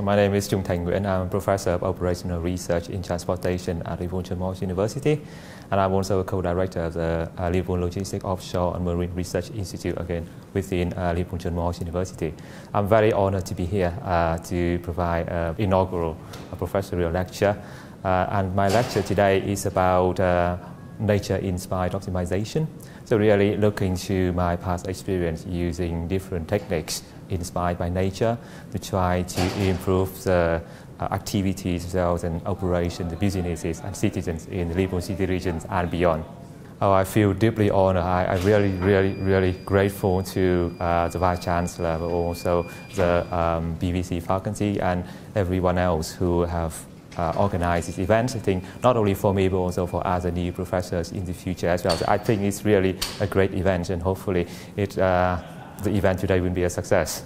My name is Trung Thanh Nguyen. I'm a professor of operational research in transportation at John Moores University. And I'm also a co-director of the uh, Liverpool Logistics Offshore and Marine Research Institute, again, within uh, John Moores University. I'm very honored to be here uh, to provide an inaugural professorial lecture. Uh, and my lecture today is about uh, nature-inspired optimization. So really looking to my past experience using different techniques inspired by nature to try to improve the uh, activities, sales and operations, the businesses and citizens in the Liverpool City regions and beyond. Oh, I feel deeply honored. I, am really, really, really grateful to uh, the Vice Chancellor, but also the um, BBC faculty and everyone else who have uh, organized this event. I think not only for me, but also for other new professors in the future as well. So I think it's really a great event, and hopefully it, uh, the event today will be a success.